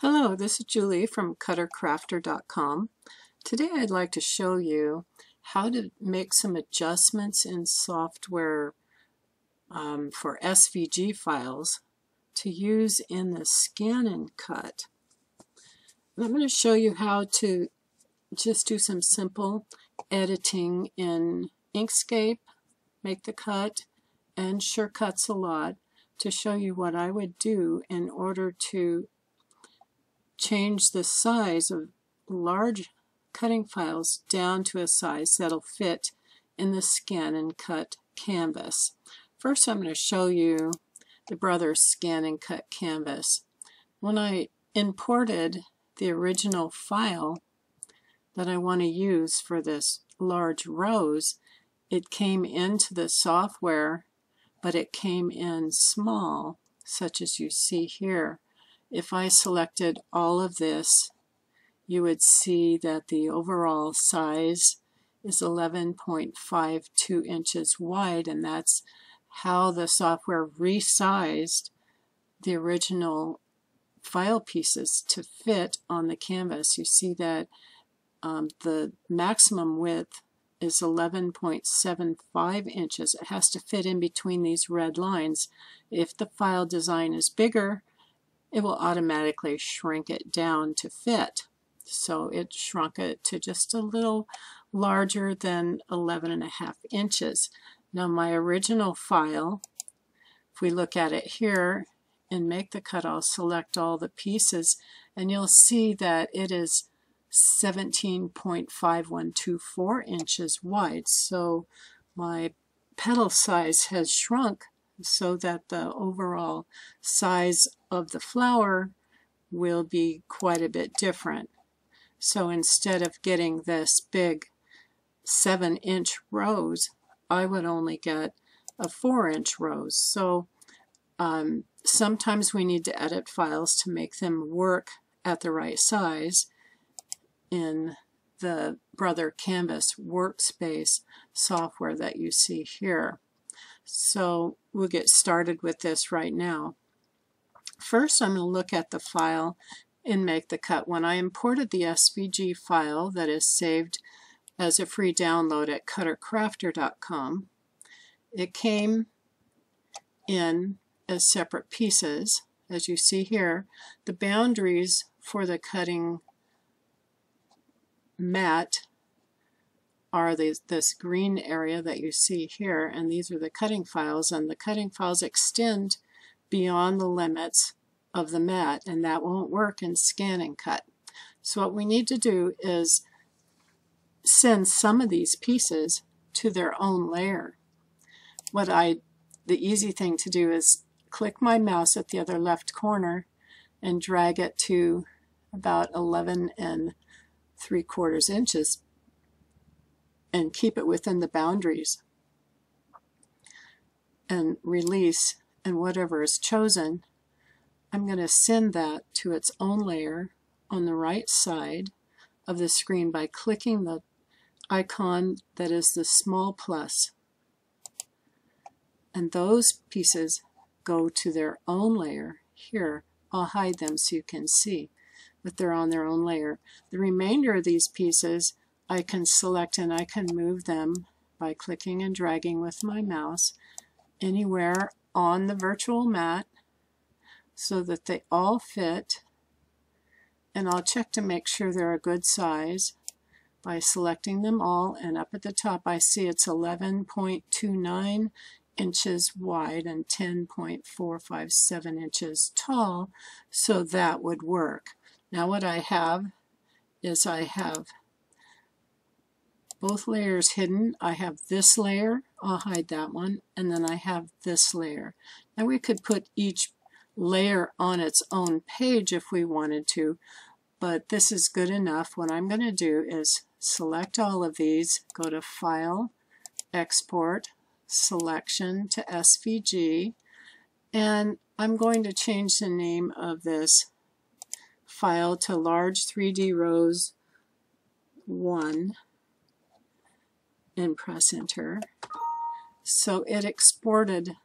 Hello, this is Julie from cuttercrafter.com. Today I'd like to show you how to make some adjustments in software um, for SVG files to use in the Scan N Cut. And I'm going to show you how to just do some simple editing in Inkscape, Make the Cut, and Sure Cuts a Lot to show you what I would do in order to change the size of large cutting files down to a size that'll fit in the Scan N Cut canvas. First I'm going to show you the Brothers Scan N Cut canvas. When I imported the original file that I want to use for this large rose, it came into the software but it came in small such as you see here. If I selected all of this, you would see that the overall size is 11.52 inches wide, and that's how the software resized the original file pieces to fit on the canvas. You see that um, the maximum width is 11.75 inches. It has to fit in between these red lines. If the file design is bigger, it will automatically shrink it down to fit. So it shrunk it to just a little larger than 11 and a half inches. Now my original file, if we look at it here and Make the Cut, I'll select all the pieces and you'll see that it is 17.5124 inches wide. So my petal size has shrunk so that the overall size of the flower will be quite a bit different. So instead of getting this big 7 inch rose, I would only get a 4 inch rose. So um, sometimes we need to edit files to make them work at the right size in the Brother Canvas workspace software that you see here. So we'll get started with this right now. First I'm going to look at the file and Make the Cut. When I imported the SVG file that is saved as a free download at cuttercrafter.com, it came in as separate pieces. As you see here, the boundaries for the cutting mat are these, this green area that you see here, and these are the cutting files, and the cutting files extend beyond the limits of the mat, and that won't work in Scan N Cut. So what we need to do is send some of these pieces to their own layer. What I, the easy thing to do is click my mouse at the other left corner and drag it to about 11 and 3 quarters inches and keep it within the boundaries and release and whatever is chosen I'm going to send that to its own layer on the right side of the screen by clicking the icon that is the small plus. And those pieces go to their own layer. Here I'll hide them so you can see but they're on their own layer. The remainder of these pieces I can select and I can move them by clicking and dragging with my mouse anywhere on the virtual mat so that they all fit. And I'll check to make sure they're a good size by selecting them all. And up at the top I see it's 11.29 inches wide and 10.457 inches tall. So that would work. Now what I have is I have both layers hidden. I have this layer, I'll hide that one, and then I have this layer. Now we could put each layer on its own page if we wanted to, but this is good enough. What I'm going to do is select all of these, go to File, Export, Selection to SVG, and I'm going to change the name of this file to Large 3D Rose 1 and press enter. So it exported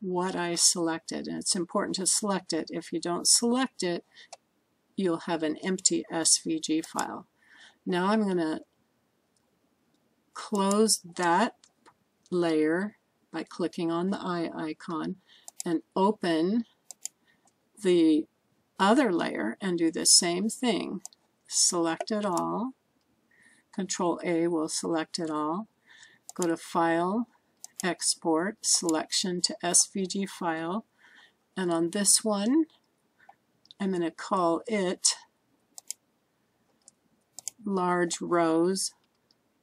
what I selected and it's important to select it. If you don't select it you'll have an empty SVG file. Now I'm going to close that layer by clicking on the eye icon and open the other layer and do the same thing. Select it all. Control A will select it all. Go to File, Export, Selection to SVG file. And on this one, I'm going to call it large rose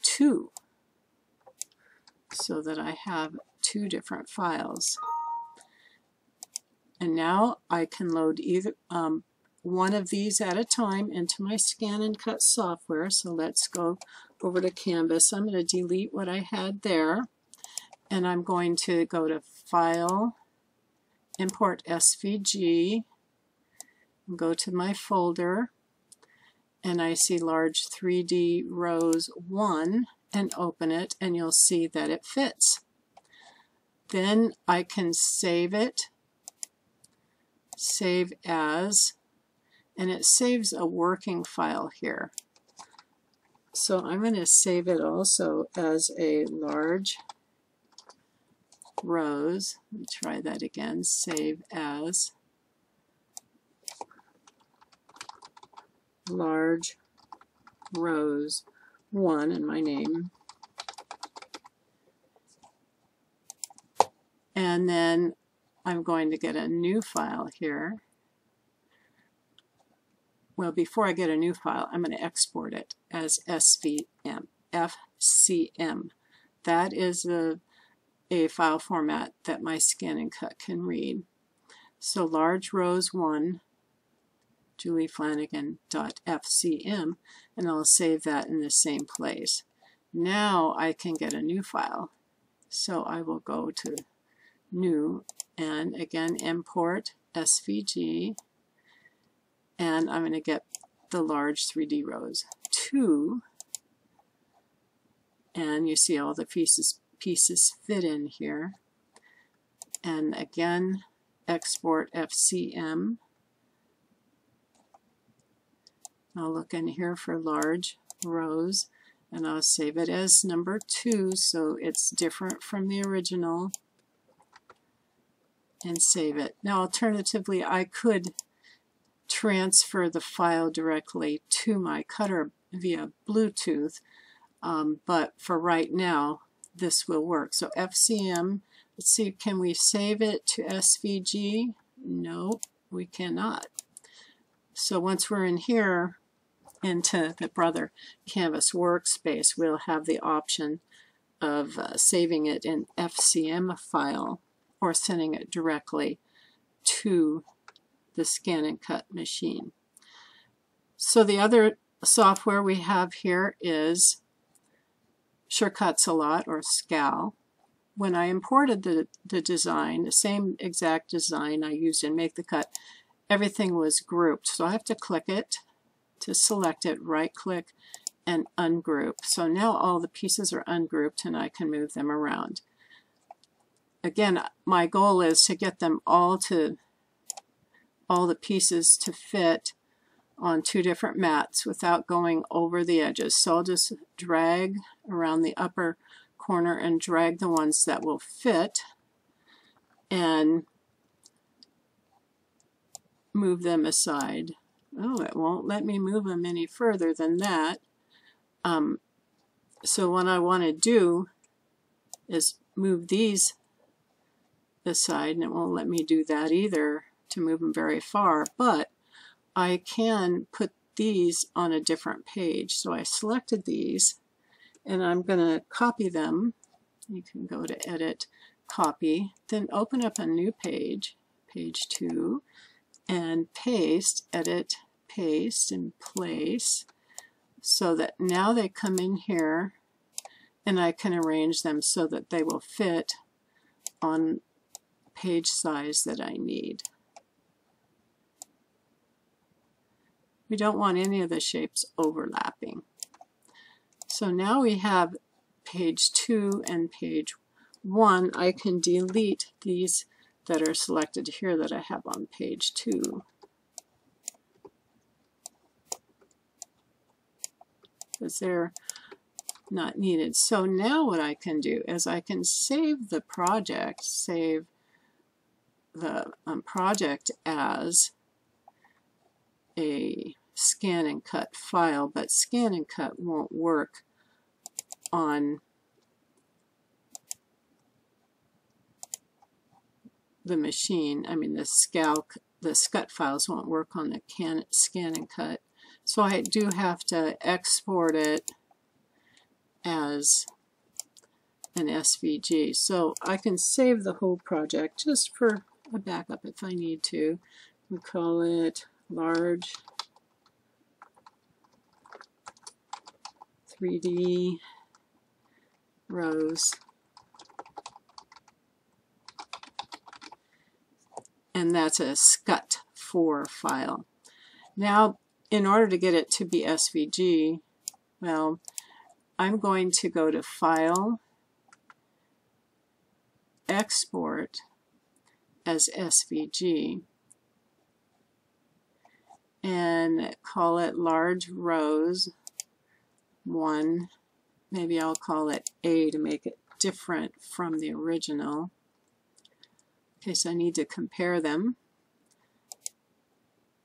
2 so that I have two different files. And now I can load either um, one of these at a time into my Scan N Cut software. So let's go over to Canvas. I'm going to delete what I had there and I'm going to go to File, Import SVG, go to my folder and I see large 3D rose 1 and open it and you'll see that it fits. Then I can save it, save as, and it saves a working file here. So I'm going to save it also as a large rose. Let me try that again. Save as large rose 1 in my name. And then I'm going to get a new file here. Well, before I get a new file, I'm going to export it as SVM, FCM. That is a, a file format that my Scan N Cut can read. So large rose 1 julieflanagan.fcm and I'll save that in the same place. Now I can get a new file. So I will go to new and again import SVG and I'm going to get the large 3D rose 2 and you see all the pieces pieces fit in here. And again export FCM I'll look in here for large rose and I'll save it as number 2 so it's different from the original and save it. Now alternatively I could transfer the file directly to my cutter via Bluetooth um, but for right now this will work. So FCM, let's see, can we save it to SVG? No, we cannot. So once we're in here, into the Brother Canvas workspace, we'll have the option of uh, saving it in FCM file or sending it directly to the Scan N Cut machine. So the other software we have here is Sure Cuts a Lot or SCAL. When I imported the, the design, the same exact design I used in Make the Cut, everything was grouped. So I have to click it to select it, right click and ungroup. So now all the pieces are ungrouped and I can move them around. Again, my goal is to get them all to all the pieces to fit on two different mats without going over the edges. So I'll just drag around the upper corner and drag the ones that will fit and move them aside. Oh, it won't let me move them any further than that. Um, so what I want to do is move these aside, and it won't let me do that either to move them very far, but I can put these on a different page. So I selected these, and I'm going to copy them. You can go to Edit, Copy, then open up a new page, page 2, and paste, edit, paste, and place so that now they come in here and I can arrange them so that they will fit on page size that I need. We don't want any of the shapes overlapping. So now we have page 2 and page 1. I can delete these that are selected here that I have on page 2. because they're not needed. So now what I can do is I can save the project, save the um, project as a Scan N Cut file, but Scan N Cut won't work on the machine. I mean, the scal, the SCUT files won't work on the can, Scan N Cut. So I do have to export it as an SVG. So I can save the whole project just for a backup if I need to. We call it large 3D rose. And that's a SCUT4 file. Now, in order to get it to be SVG, well, I'm going to go to File, Export as SVG, and call it large rose 1. Maybe I'll call it A to make it different from the original. Okay, so I need to compare them.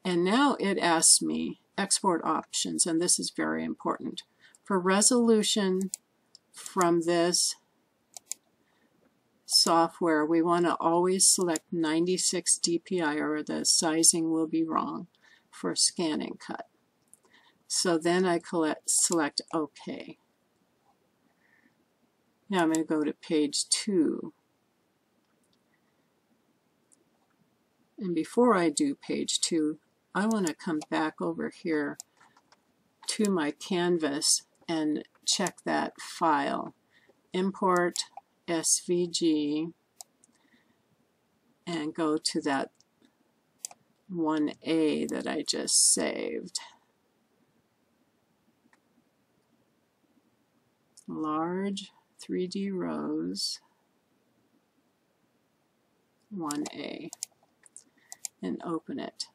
And now it asks me export options, and this is very important. For resolution from this software, we want to always select 96 dpi or the sizing will be wrong for Scan N Cut. So then I collect, select OK. Now I'm going to go to page 2. And before I do page 2, I want to come back over here to my canvas and check that file. Import SVG and go to that 1A that I just saved. Large 3D rose 1A and open it.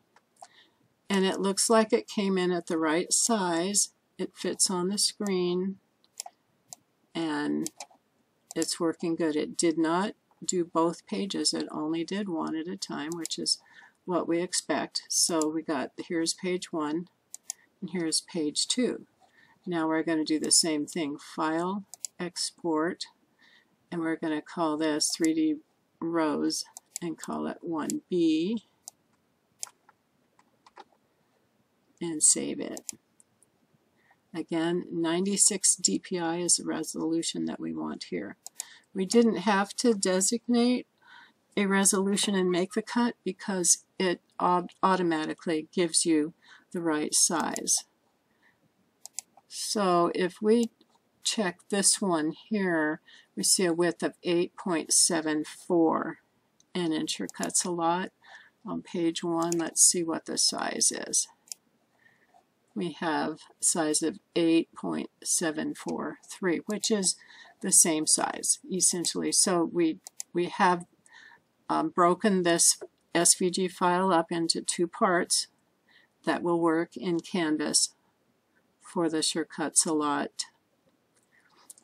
And it looks like it came in at the right size it fits on the screen and it's working good. It did not do both pages. It only did one at a time, which is what we expect. So we got here's page one and here's page two. Now we're going to do the same thing. File, export, and we're going to call this 3D rose and call it 1B and save it. Again, 96 dpi is the resolution that we want here. We didn't have to designate a resolution and Make the Cut because it automatically gives you the right size. So if we check this one here, we see a width of 8.74 An inch Sure Cuts a Lot. On page one, let's see what the size is we have size of 8.743, which is the same size, essentially. So we, we have um, broken this SVG file up into two parts that will work in Canvas for the Sure Cuts a Lot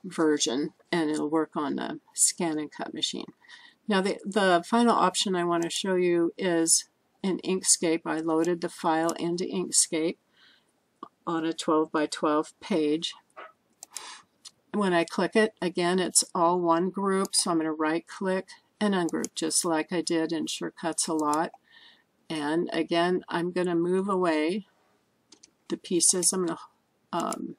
version, and it'll work on the Scan N Cut machine. Now the, the final option I want to show you is in Inkscape. I loaded the file into Inkscape on a 12 by 12 page. When I click it, again, it's all one group, so I'm going to right click and ungroup, just like I did in Sure Cuts a Lot. And again, I'm going to move away the pieces. I'm going to, um,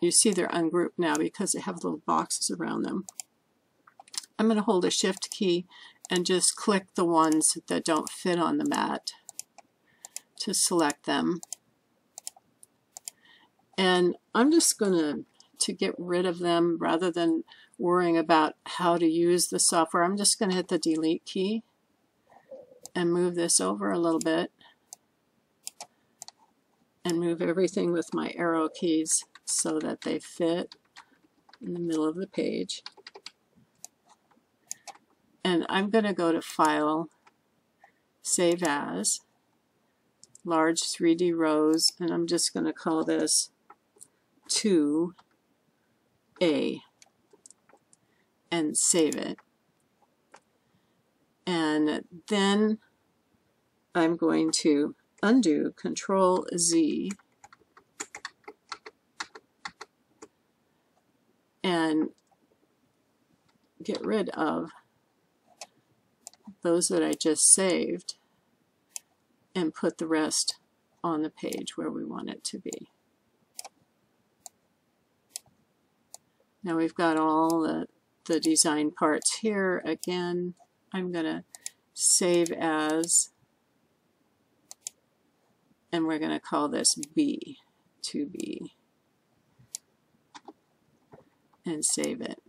you see they're ungrouped now because they have little boxes around them. I'm going to hold a shift key and just click the ones that don't fit on the mat to select them. And I'm just going to, to get rid of them rather than worrying about how to use the software, I'm just going to hit the delete key and move this over a little bit and move everything with my arrow keys so that they fit in the middle of the page. And I'm going to go to File, Save As, large 3D rose, and I'm just going to call this 2A and save it. And then I'm going to undo Control Z and get rid of those that I just saved and put the rest on the page where we want it to be. Now we've got all the, the design parts here. Again, I'm going to save as, and we're going to call this B, 2B, and save it.